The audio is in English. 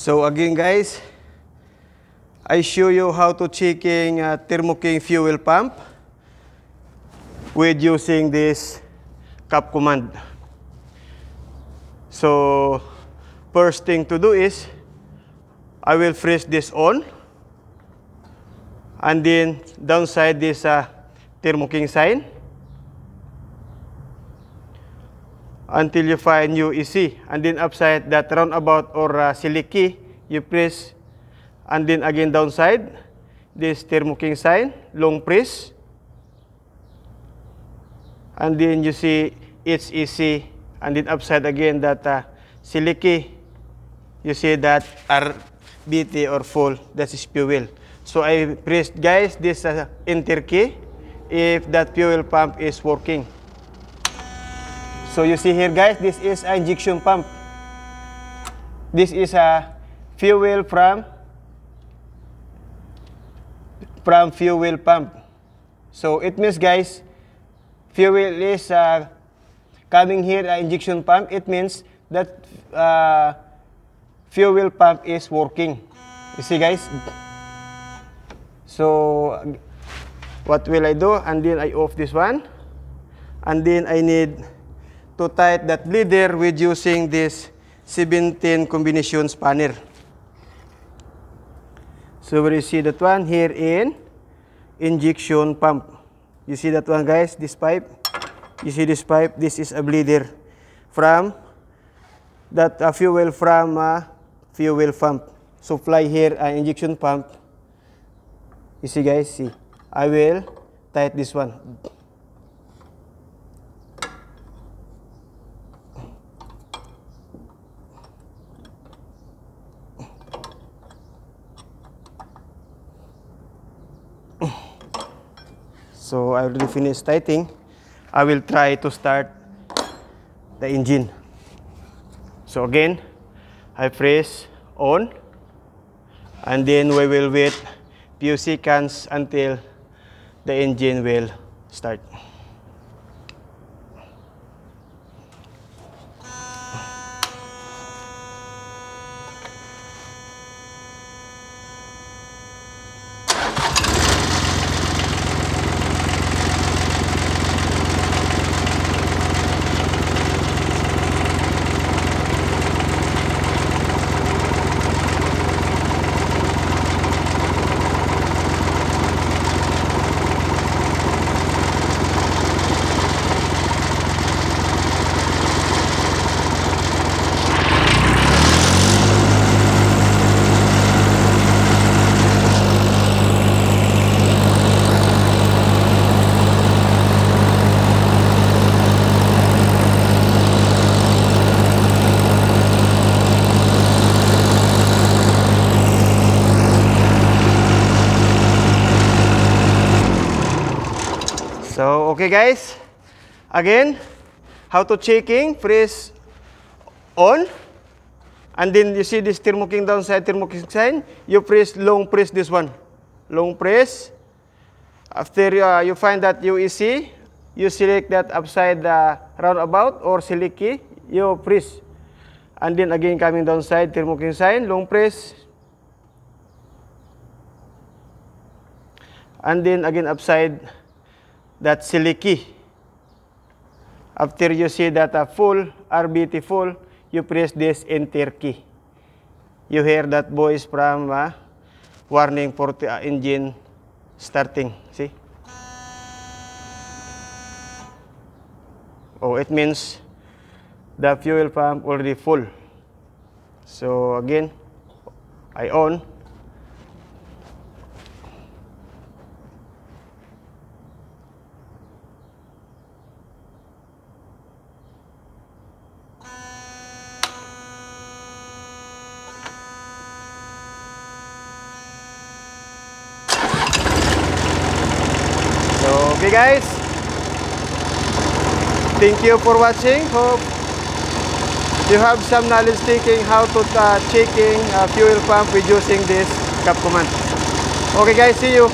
So again guys, I show you how to checking uh, Thermo King fuel pump with using this cap command. So first thing to do is I will freeze this on and then downside this uh, Thermo King sign until you find UEC and then upside that roundabout or uh, key you press. And then again downside this Thermo King sign long press. And then you see it's easy. And then upside again that uh, key you see that RBT or full that is fuel. So I pressed guys this uh, enter key. If that fuel pump is working so you see here guys, this is an injection pump. This is a fuel from from fuel pump. So it means guys, fuel is uh, coming here an injection pump. It means that uh, fuel pump is working. You see guys? So what will I do? And then I off this one. And then I need to tight that bleeder with using this 17 combination spanner. So you see that one here in injection pump. You see that one guys, this pipe. You see this pipe, this is a bleeder from that uh, fuel from uh, fuel pump. So fly here an injection pump. You see guys, see. I will tight this one. So I already finished tightening. I will try to start the engine. So again, I press on and then we will wait few seconds until the engine will start. So, okay guys. Again, how to checking, press on. And then you see this Thermo King downside, Thermo King sign. You press, long press this one. Long press. After uh, you find that UEC, you select that upside the roundabout or select key, you press. And then again coming downside, Thermo King sign, long press. And then again upside that siliki. After you see that a full, RBT full, you press this enter key. You hear that voice from uh, warning for the uh, engine starting. See? Oh, it means the fuel pump already full. So again, I on. Okay guys. Thank you for watching. Hope you have some knowledge taking how to uh, checking uh, fuel pump with using this cap command. Okay guys, see you.